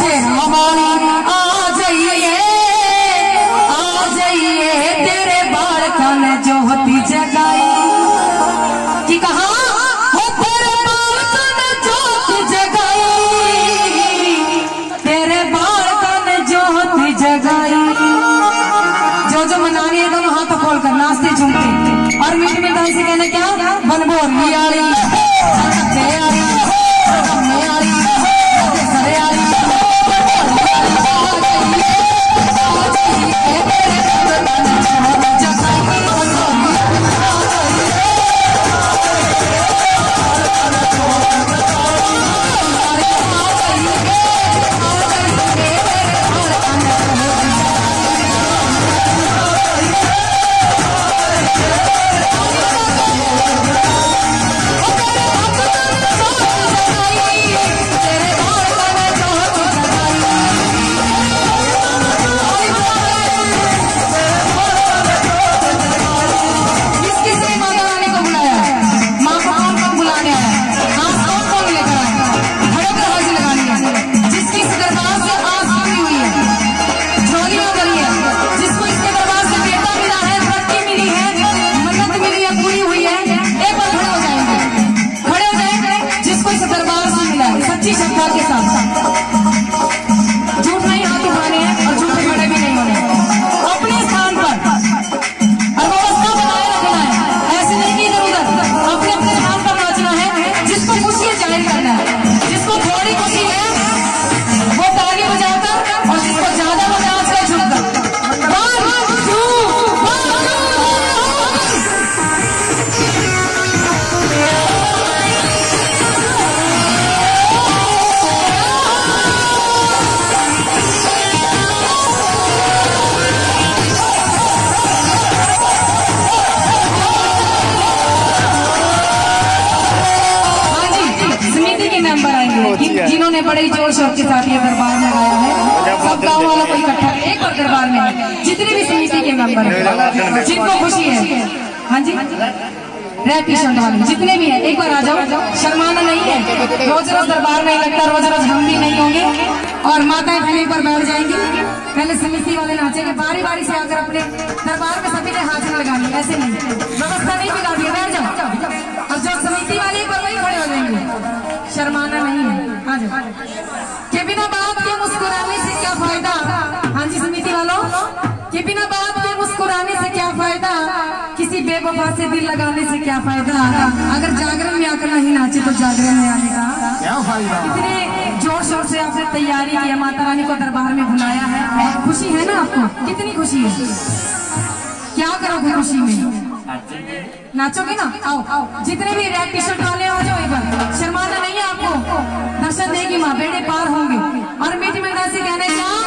आ जाइए आ जाइए तेरे बालका जो होती जगाई। कि कहा तेरे बालका जो होती जगाई? तेरे बालका ने जो जो जो मना रही है दोनों हाथ खोल कर नाचते झूमते। और मीठ मीठा से कहने, क्या? बनबोर लिया जिन्होंने बड़े ज़ोर शोर के साथ ये दरबार लगाया है। सब गाँव वालों को इकट्ठा एक और दरबार में जितने भी समिति के मेंबर हैं जिनको खुशी है। हाँ जी। टी वाले जितने भी हैं एक बार आ जाओ। शर्माना नहीं है। रोज रोज दरबार नहीं लगता रोज रोज हम भी नहीं होंगे। और माताएँ पहले एक बार बैठ जाएँगी। पहले समिति वाले नाचेंगे। बारी बारी से आकर अपने दरबार में सभी ने हाथ न लगानी ऐसे नहीं। व्यवस्था नहीं बिगाड़ी बैठ जाओ। और जो समिति वाले एक बार वही खड़े हो जाएँगे। शर्माना नहीं है। के बिना बाप के मुस्कुराने से क्या फ़ायदा? हाँ जी समिति वालों। के बिना बाप के मुस्कुराने से क्या फ़ायदा? किसी बेवफा से दिल लगाने से क्या फ़ायदा? अगर जागरण में आकर नहीं नाचे तो जागरण में आने का क्या फ़ायदा? कितने ज़ोर शोर से आपने तैयारी की है माता रानी को दरबार में बुलाया है। खुशी है ना आपको? कितनी खुशी है। क्या करोगे खुशी में? नाचोगे। ना? आओ। आओ जितने भी रेड टी शर्ट वाले आ जाओ एक बार दर्शन देगी माँ बेटे पार होंगे। और मीठी मीठा से कहने का